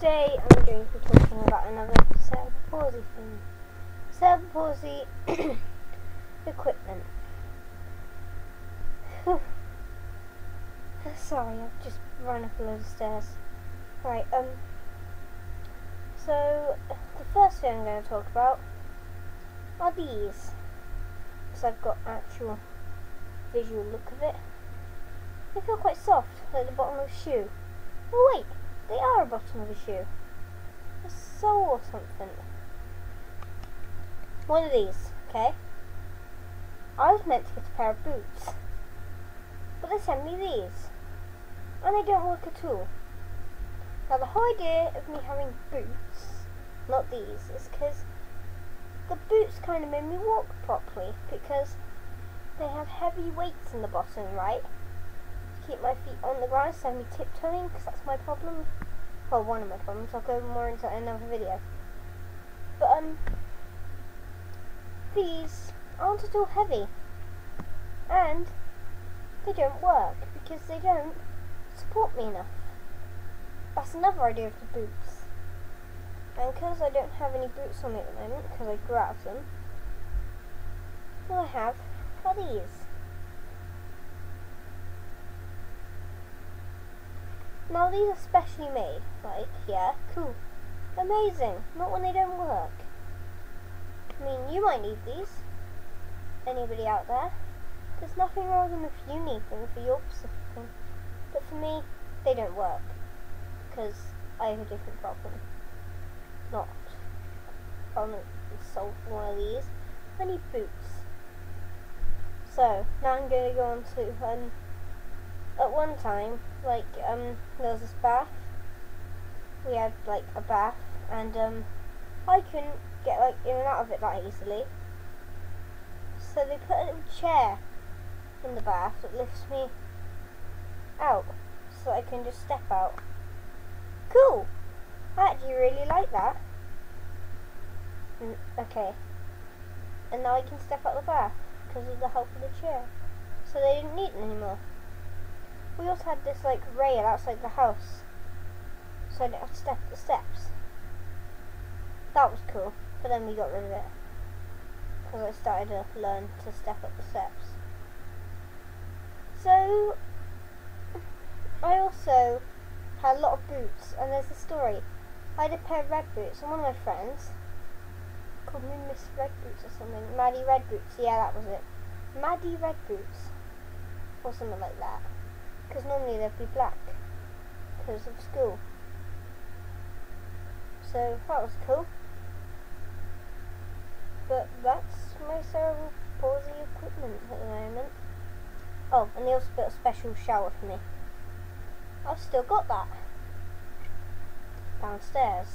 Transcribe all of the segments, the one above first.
today I'm going to be talking about another cerebral palsy thing. Cerebral palsy equipment. Sorry, I've just run up a load of stairs. Right, um, so the first thing I'm going to talk about are these. Because I've got actual visual look of it. They feel quite soft, like the bottom of a shoe. Oh wait, they are a bottom of a shoe. A sole or something. One of these, okay? I was meant to get a pair of boots. But they sent me these. And they don't work at all. Now the whole idea of me having boots, not these, is because the boots kind of made me walk properly because they have heavy weights in the bottom, right? Keep my feet on the ground instead of me tiptoeing, because that's my problem. Well, one of my problems. I'll go more into another video. But, um, these aren't at all heavy. And they don't work because they don't support me enough. That's another idea of the boots. And because I don't have any boots on me at the moment, because I grew out of them, all I have are these. Now these are specially made, like, yeah, cool. Amazing, not when they don't work. I mean, you might need these. Anybody out there? There's nothing wrong with them if you need them for your specific thing. But for me, they don't work. Because I have a different problem. Not solved for one of these. I need boots. So, now I'm going to go on to, um, at one time, like, um, there was this bath. We had, like, a bath, and, um, I couldn't get, like, in and out of it that easily. So they put a little chair in the bath that lifts me out, so I can just step out. Cool! I actually really like that. Mm, okay. And now I can step out of the bath because of the help of the chair. So they didn't need it anymore. We also had this like rail outside the house. So I didn't have to step the steps. That was cool. But then we got rid of it. Because I started to learn to step up the steps. So I also had a lot of boots and there's a story. I had a pair of red boots and one of my friends called me Miss Red Boots or something. Maddie Red Boots, yeah, that was it. Maddie Red Boots. Or something like that. Because normally they'd be black. Because of school. So that was cool. But that's my cerebral palsy equipment at the moment. Oh, and they also built a special shower for me. I've still got that. Downstairs.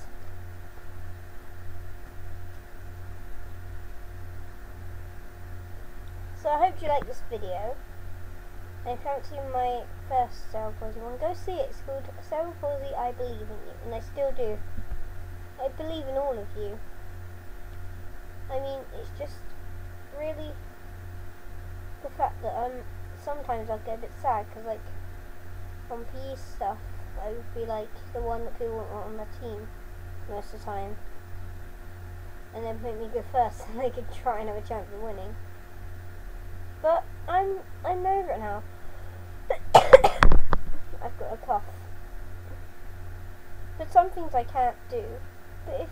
So I hope you like this video. Haven't seen my first cerebral palsy one, go see it. It's called Cerebral Palsy I Believe in You. And I still do. I believe in all of you. I mean, it's just really the fact that um sometimes I get a bit sad because like on PE stuff I would be like the one that people want on their team most of the time and then make me go first and they could try and have a chance of winning. But I'm I'm over it now. I've got a cough. But some things I can't do. But if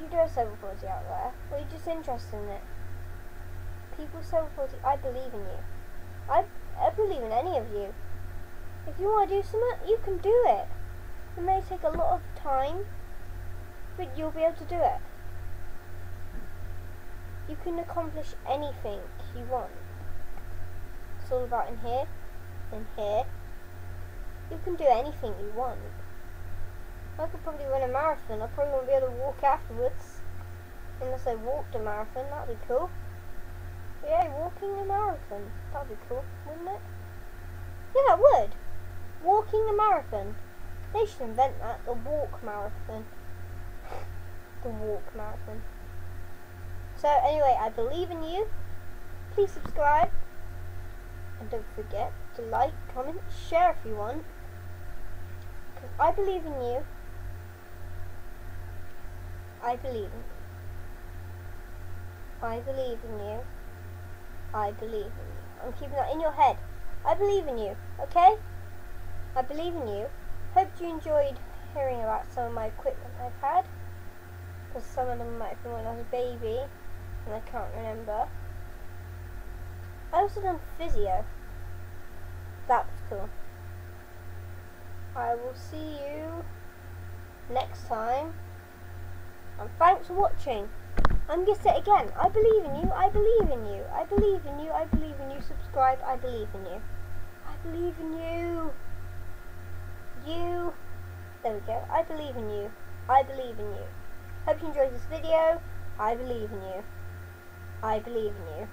you do have cerebral palsy out there, or you're just interested in it, people with cerebral palsy, I believe in you. I, I believe in any of you. If you want to do something, you can do it. It may take a lot of time, but you'll be able to do it. You can accomplish anything you want. It's all about in here, in here. You can do anything you want. I could probably run a marathon. I probably won't be able to walk afterwards. Unless I walked a marathon, that'd be cool. Yeah, walking a marathon. That'd be cool, wouldn't it? Yeah, that would. Walking a marathon. They should invent that. The walk marathon. the walk marathon. So anyway, I believe in you. Please subscribe. And don't forget to like, comment, share if you want. Because I believe in you. I believe in you. I believe in you. I believe in you. I'm keeping that in your head. I believe in you, okay? I believe in you. Hope you enjoyed hearing about some of my equipment I've had. Because some of them might have been when I was a baby and I can't remember. I also done physio. That was cool. I will see you next time. And thanks for watching. I'm going to say it again. I believe in you. I believe in you. I believe in you. I believe in you. Subscribe. I believe in you. I believe in you. You. There we go. I believe in you. I believe in you. Hope you enjoyed this video. I believe in you. I believe in you.